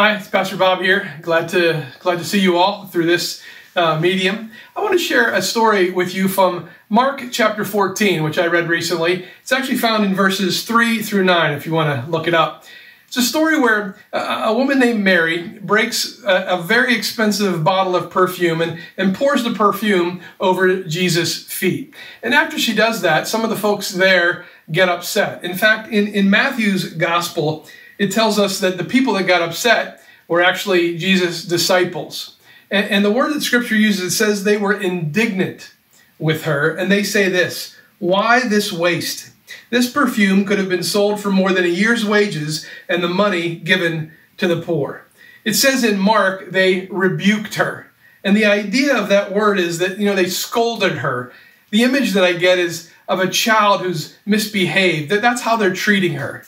Hi, it's Pastor Bob here. Glad to glad to see you all through this uh, medium. I want to share a story with you from Mark chapter 14, which I read recently. It's actually found in verses 3 through 9 if you want to look it up. It's a story where a woman named Mary breaks a, a very expensive bottle of perfume and, and pours the perfume over Jesus' feet. And after she does that, some of the folks there get upset. In fact, in, in Matthew's gospel, it tells us that the people that got upset were actually Jesus' disciples. And, and the word that scripture uses says they were indignant with her, and they say this Why this waste? This perfume could have been sold for more than a year's wages and the money given to the poor. It says in Mark, they rebuked her. And the idea of that word is that, you know, they scolded her. The image that I get is of a child who's misbehaved, that that's how they're treating her.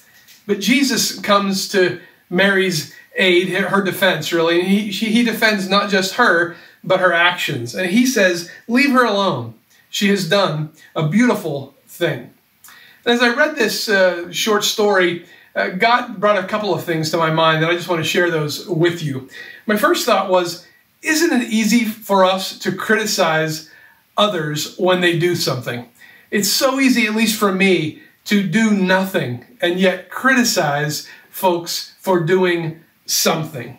But Jesus comes to Mary's aid, her defense, really. And he, she, he defends not just her, but her actions. And he says, Leave her alone. She has done a beautiful thing. As I read this uh, short story, uh, God brought a couple of things to my mind, and I just want to share those with you. My first thought was, isn't it easy for us to criticize others when they do something? It's so easy, at least for me, to do nothing and yet criticize folks for doing something.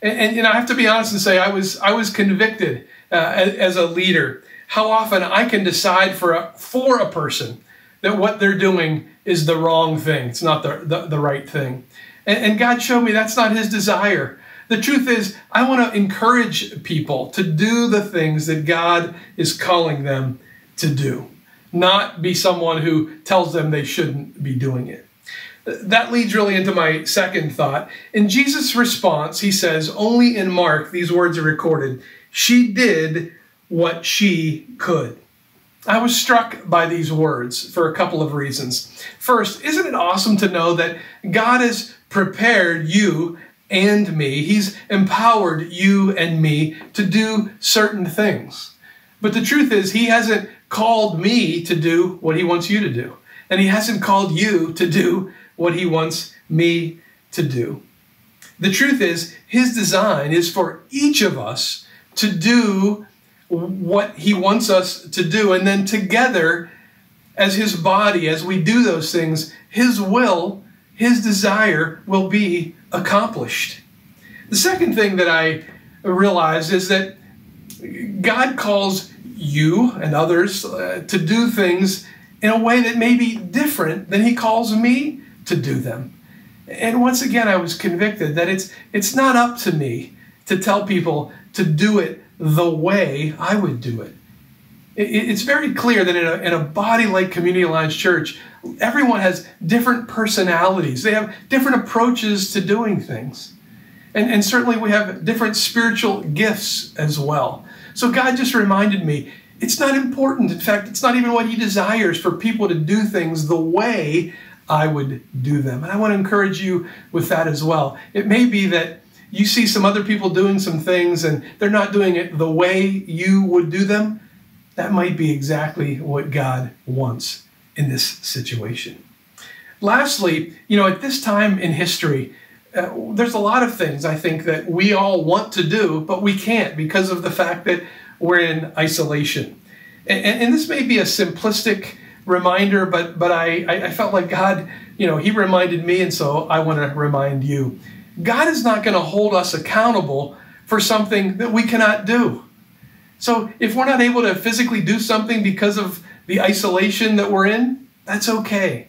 And, and you know, I have to be honest and say I was I was convicted uh, as, as, a leader how often I can decide for a, for a person that what they're doing is the wrong thing. It's not the, the, the right thing. And, and God showed me that's not his desire. The truth is, I want to encourage people to do the things that God is calling them to do, not be someone who tells them they shouldn't be doing it. That leads really into my second thought. In Jesus' response, he says, only in Mark, these words are recorded, she did what she could. I was struck by these words for a couple of reasons. First, isn't it awesome to know that God has prepared you and me? He's empowered you and me to do certain things. But the truth is, He hasn't called me to do what He wants you to do. And He hasn't called you to do what He wants me to do. The truth is, His design is for each of us to do what he wants us to do. And then together, as his body, as we do those things, his will, his desire will be accomplished. The second thing that I realize is that God calls you and others uh, to do things in a way that may be different than he calls me to do them. And once again, I was convicted that it's, it's not up to me to tell people to do it the way I would do it. It's very clear that in a, in a body like Community Alliance Church, everyone has different personalities. They have different approaches to doing things. And, and certainly we have different spiritual gifts as well. So God just reminded me it's not important. In fact, it's not even what He desires for people to do things the way I would do them. And I want to encourage you with that as well. It may be that you see some other people doing some things and they're not doing it the way you would do them, that might be exactly what God wants in this situation. Lastly, you know, at this time in history, uh, there's a lot of things I think that we all want to do, but we can't because of the fact that we're in isolation. And, and this may be a simplistic reminder, but but I, I felt like God, you know, He reminded me, and so I want to remind you. God is not going to hold us accountable for something that we cannot do. So if we're not able to physically do something because of the isolation that we're in, that's okay.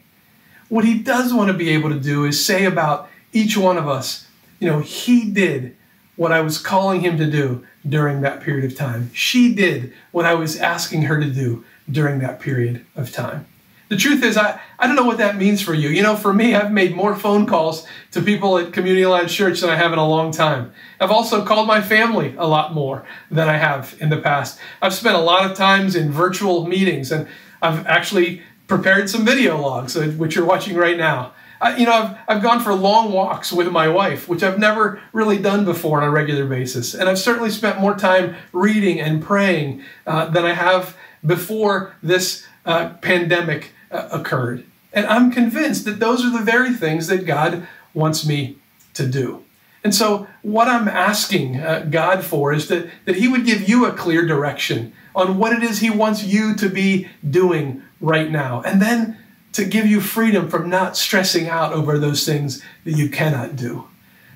What he does want to be able to do is say about each one of us, you know, he did what I was calling him to do during that period of time. She did what I was asking her to do during that period of time. The truth is, I, I don't know what that means for you. You know, for me, I've made more phone calls to people at Community Alliance Church than I have in a long time. I've also called my family a lot more than I have in the past. I've spent a lot of times in virtual meetings, and I've actually prepared some video logs, uh, which you're watching right now. I, you know, I've, I've gone for long walks with my wife, which I've never really done before on a regular basis. And I've certainly spent more time reading and praying uh, than I have before this uh, pandemic uh, occurred. And I'm convinced that those are the very things that God wants me to do. And so, what I'm asking uh, God for is that, that He would give you a clear direction on what it is He wants you to be doing right now. And then to give you freedom from not stressing out over those things that you cannot do.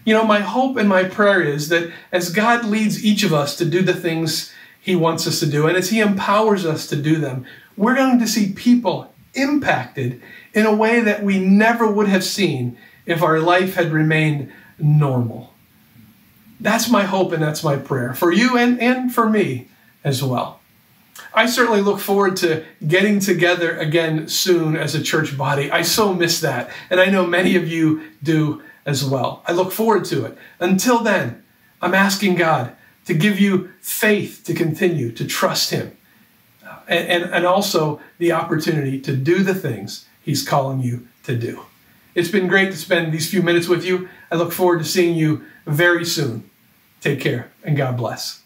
You know, my hope and my prayer is that as God leads each of us to do the things He wants us to do, and as He empowers us to do them, we're going to see people impacted in a way that we never would have seen if our life had remained normal. That's my hope and that's my prayer for you and, and for me as well. I certainly look forward to getting together again soon as a church body. I so miss that, and I know many of you do as well. I look forward to it. Until then, I'm asking God to give you faith to continue to trust Him, uh, and, and, and also the opportunity to do the things He's calling you to do. It's been great to spend these few minutes with you. I look forward to seeing you very soon. Take care and God bless.